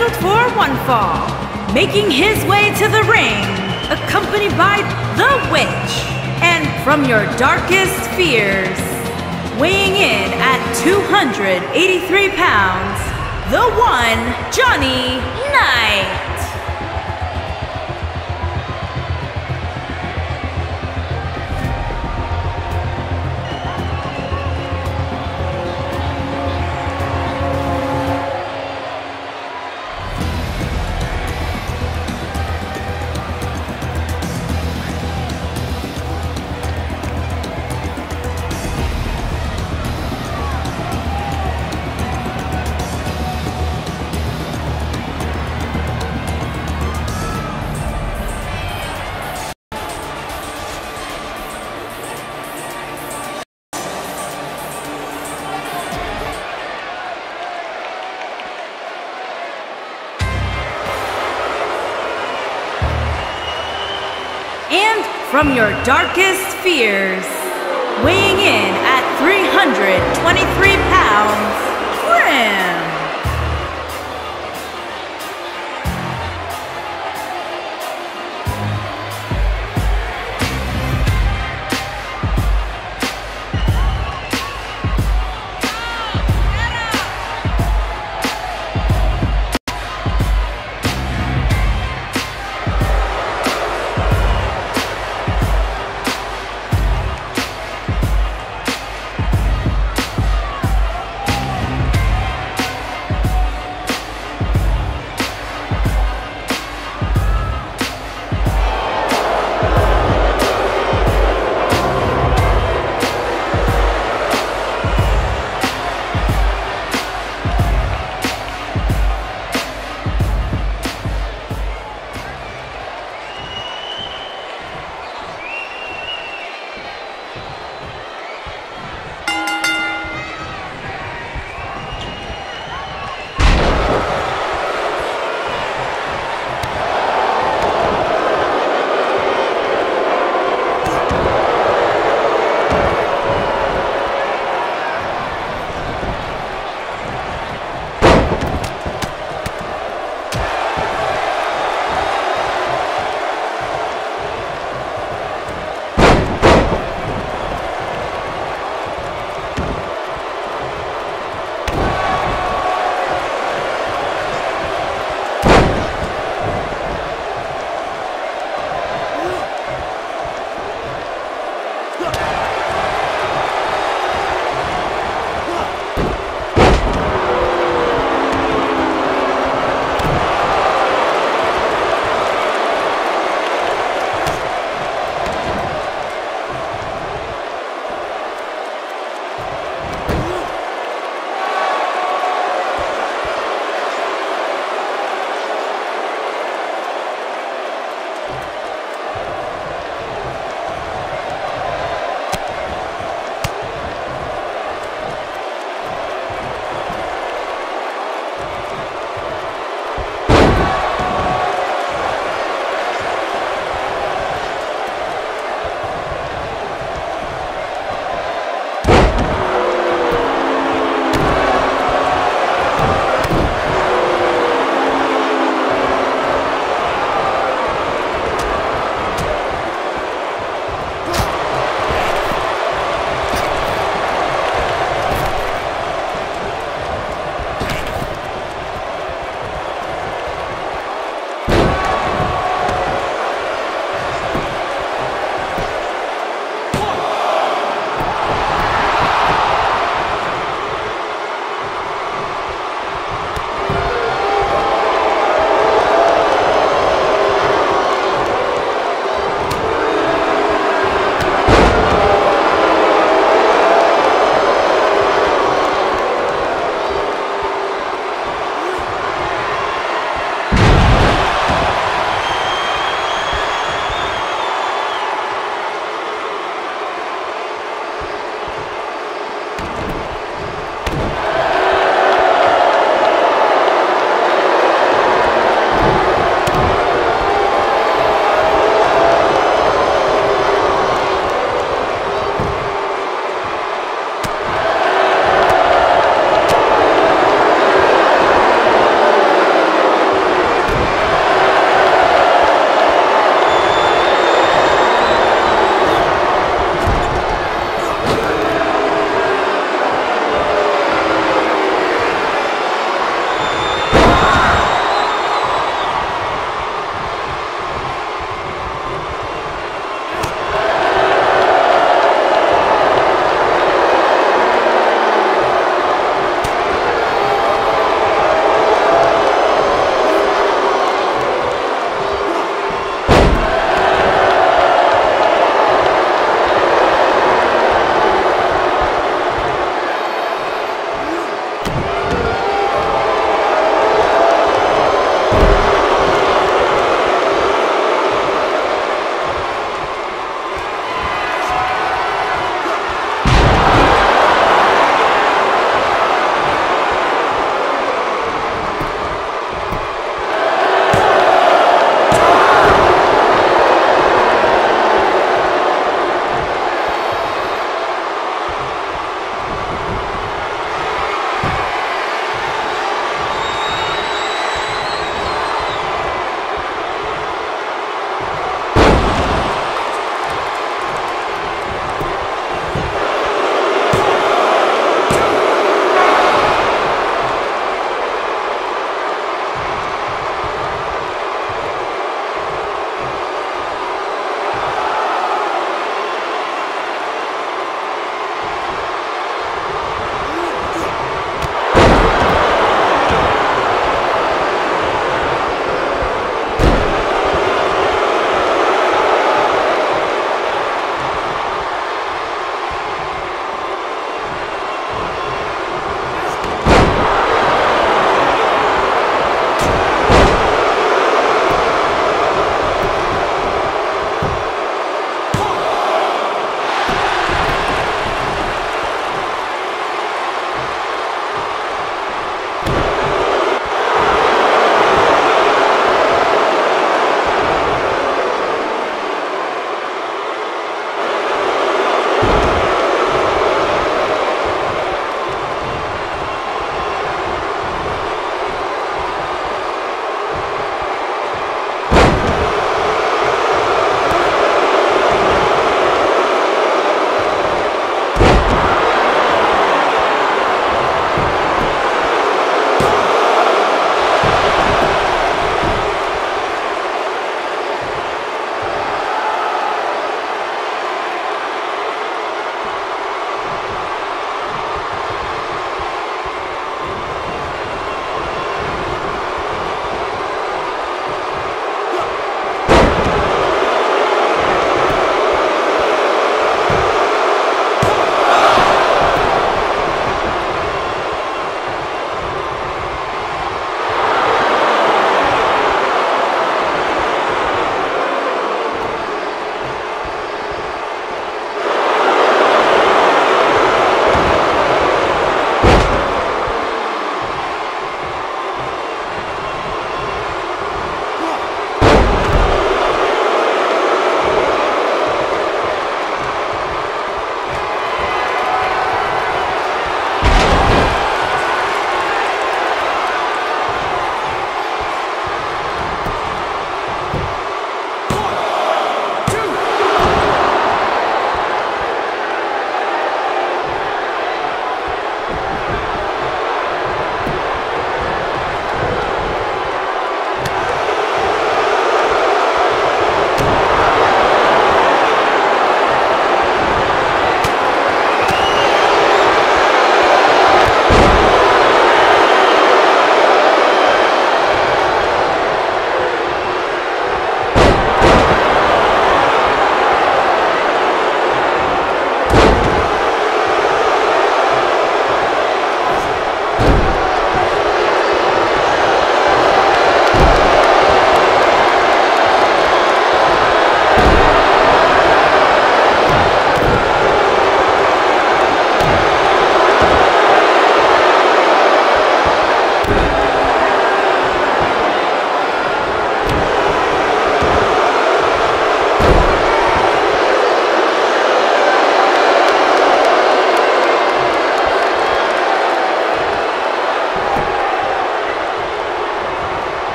scheduled for one fall. Making his way to the ring, accompanied by The Witch, and from your darkest fears, weighing in at 283 pounds, the one, Johnny Knight. From your darkest fears,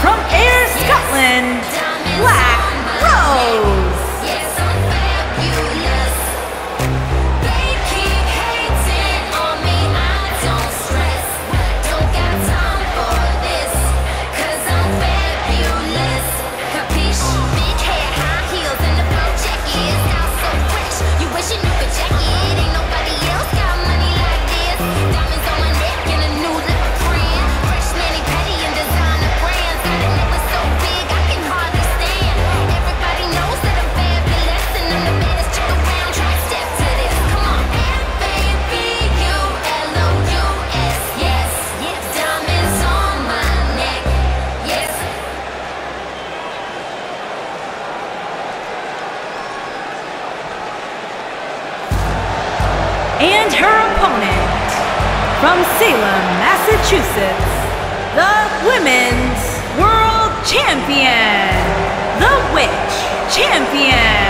from Ayr Scotland, Black Rose. Massachusetts, the Women's World Champion, the Witch Champion.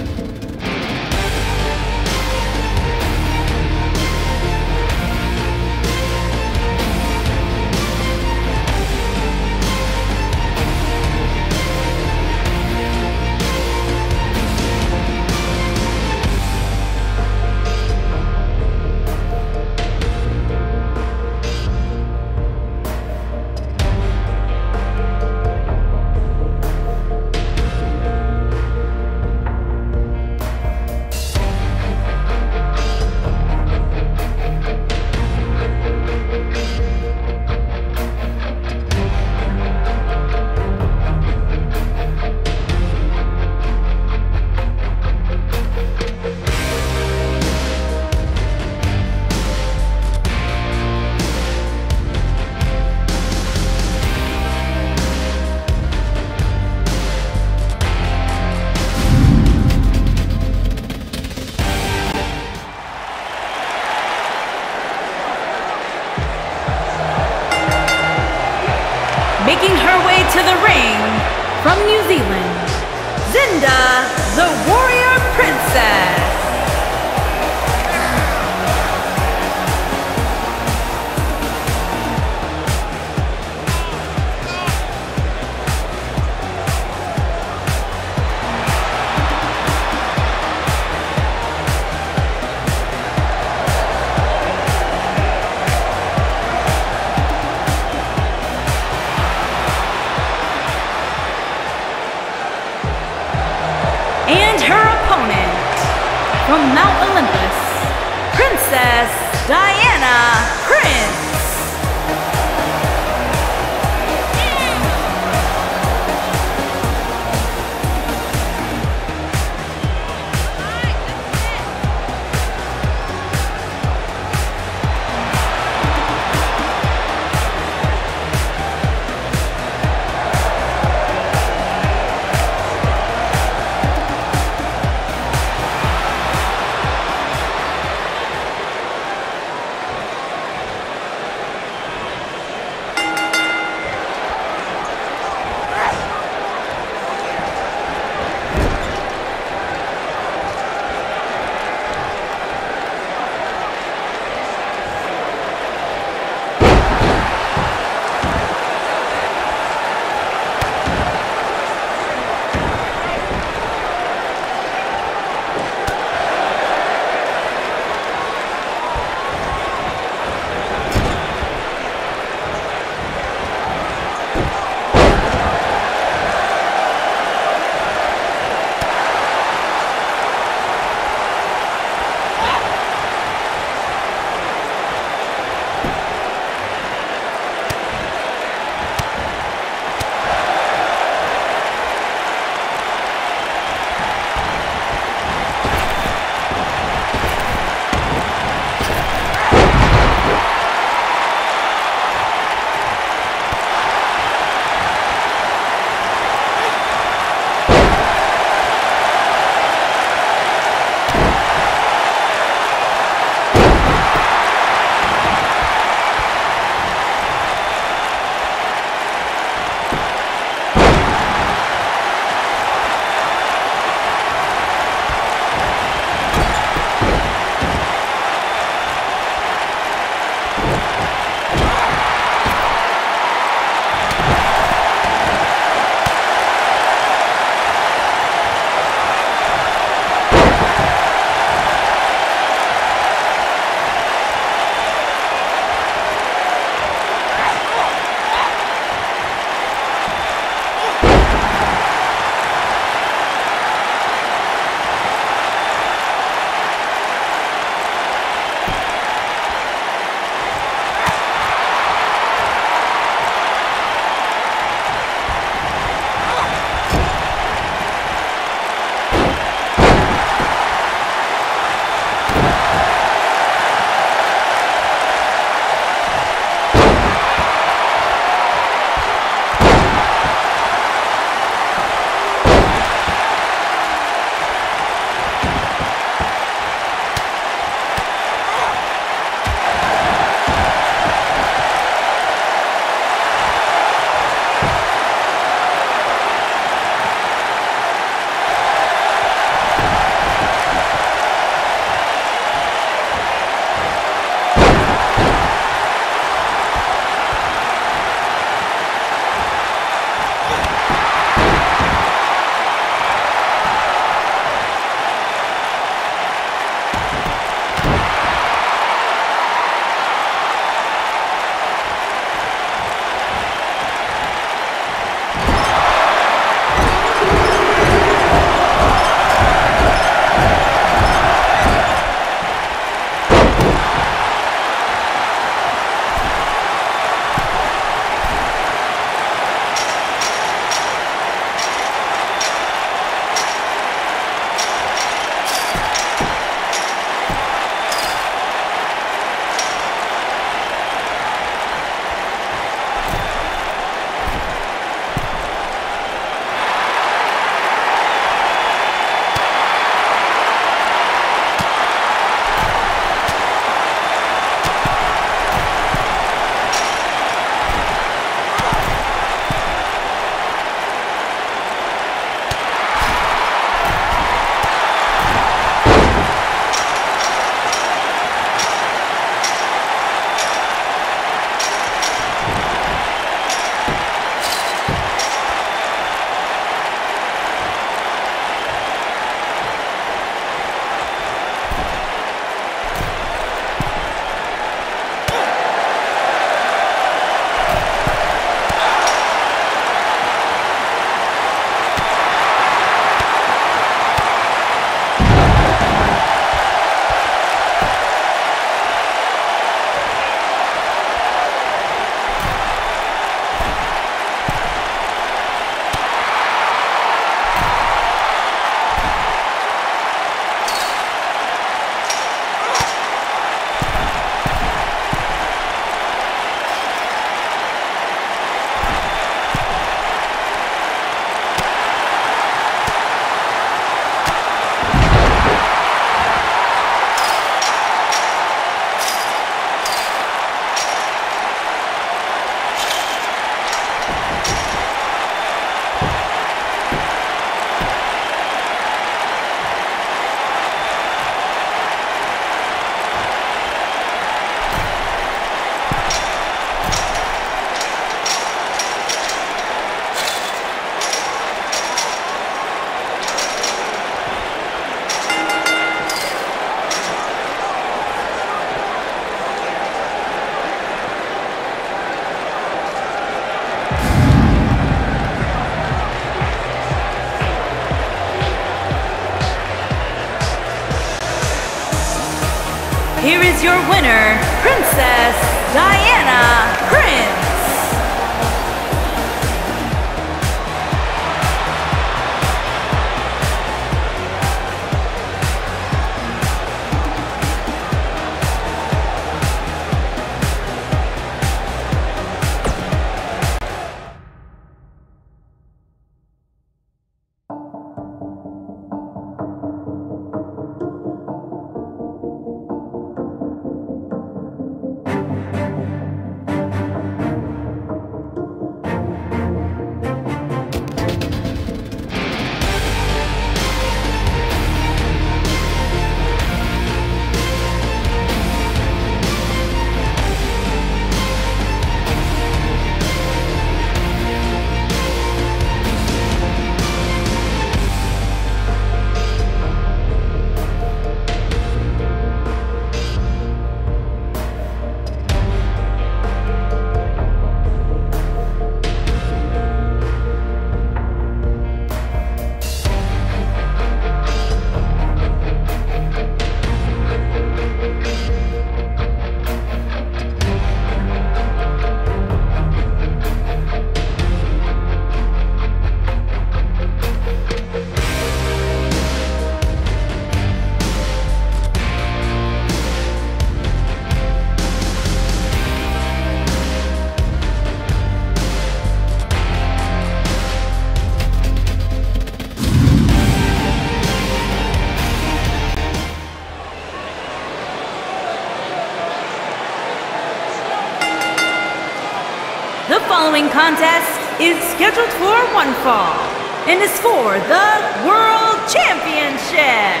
Is for the World Championship.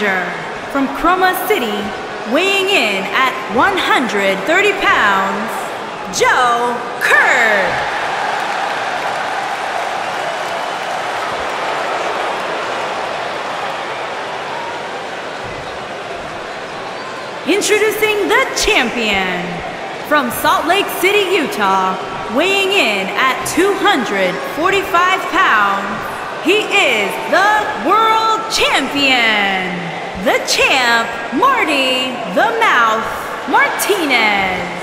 Challenger from Chroma City, weighing in at 130 pounds, Joe Kerr. Introducing the champion from Salt Lake City, Utah, weighing in at 245 pounds. He is the world champion, the champ, Marty the Mouth Martinez.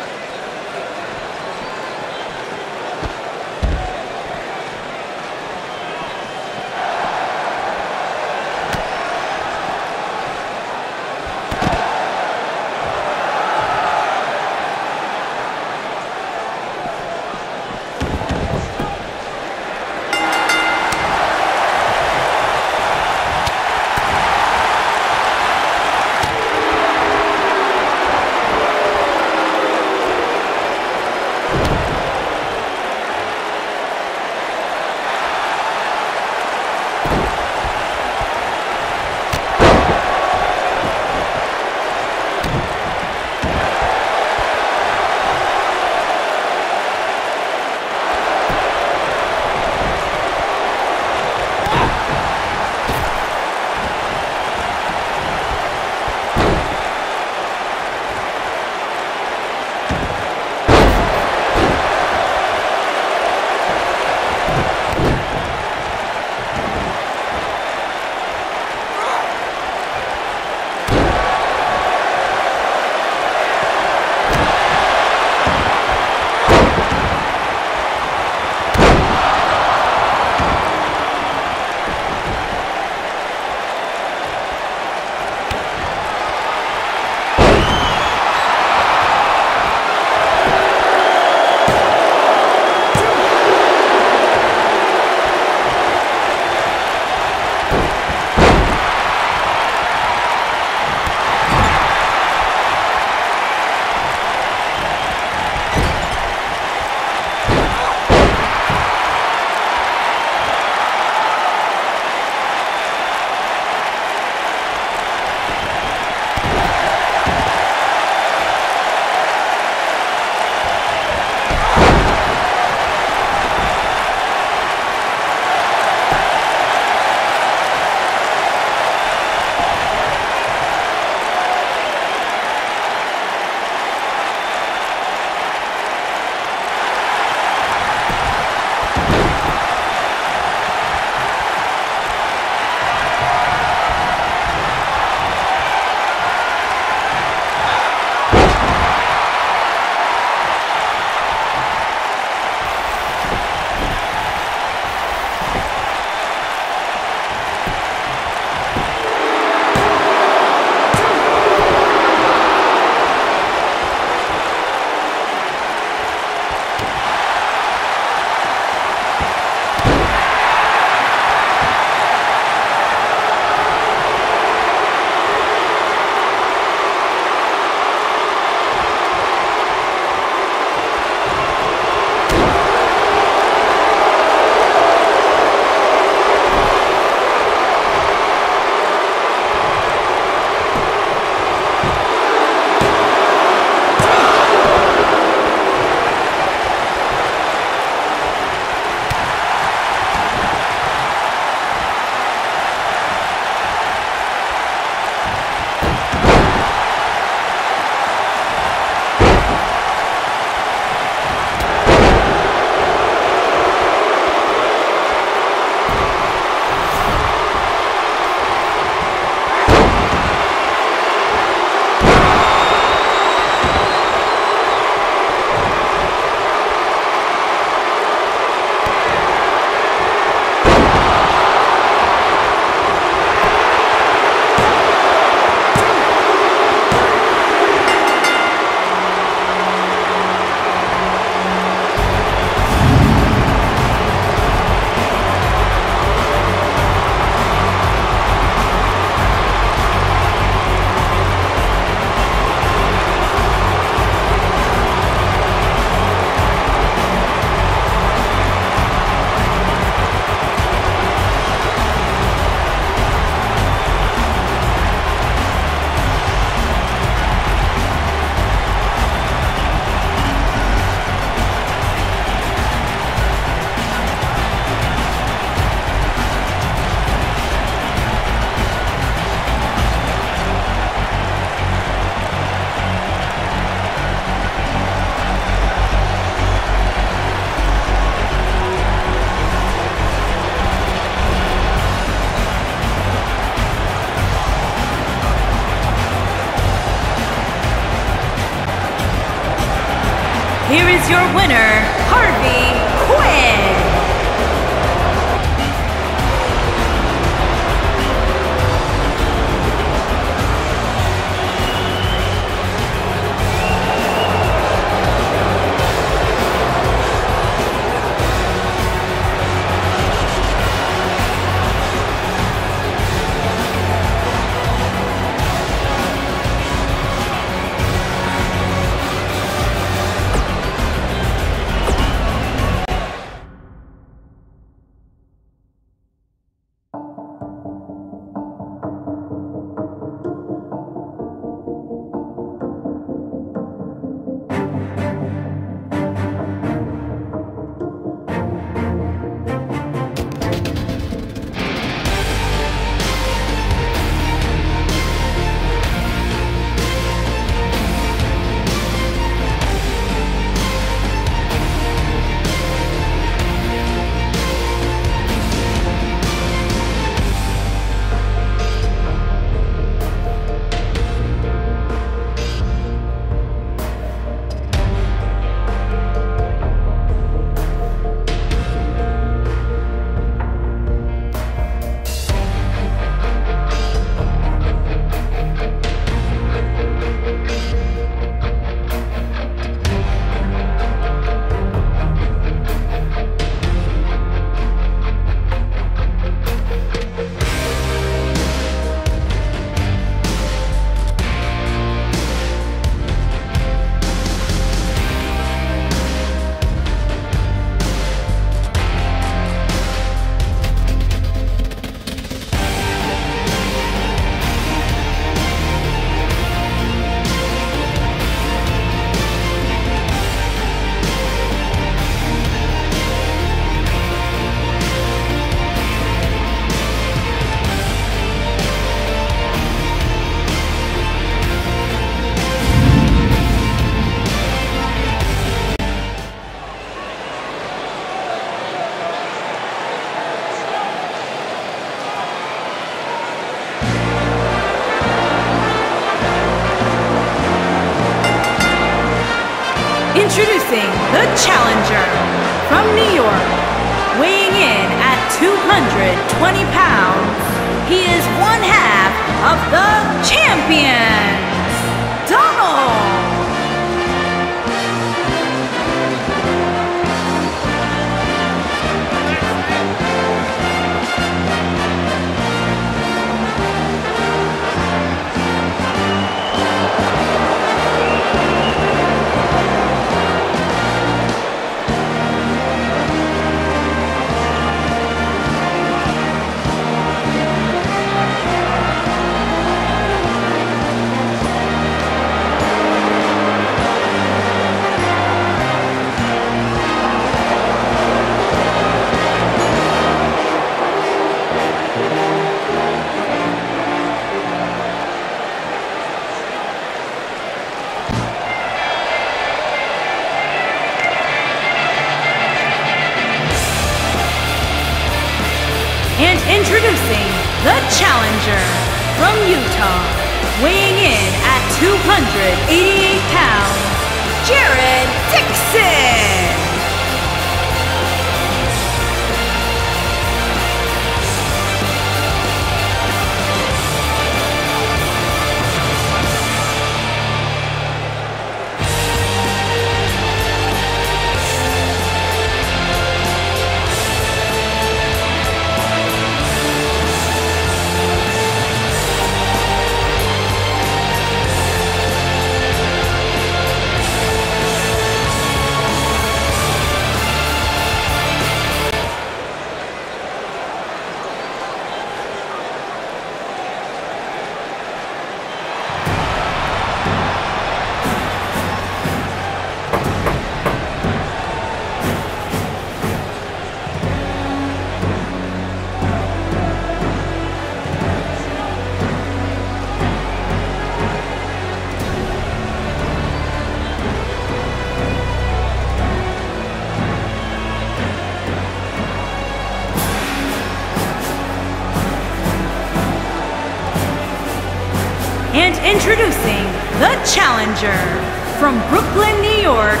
From Brooklyn, New York,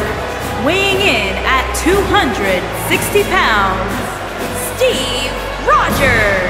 weighing in at 260 pounds, Steve Rogers.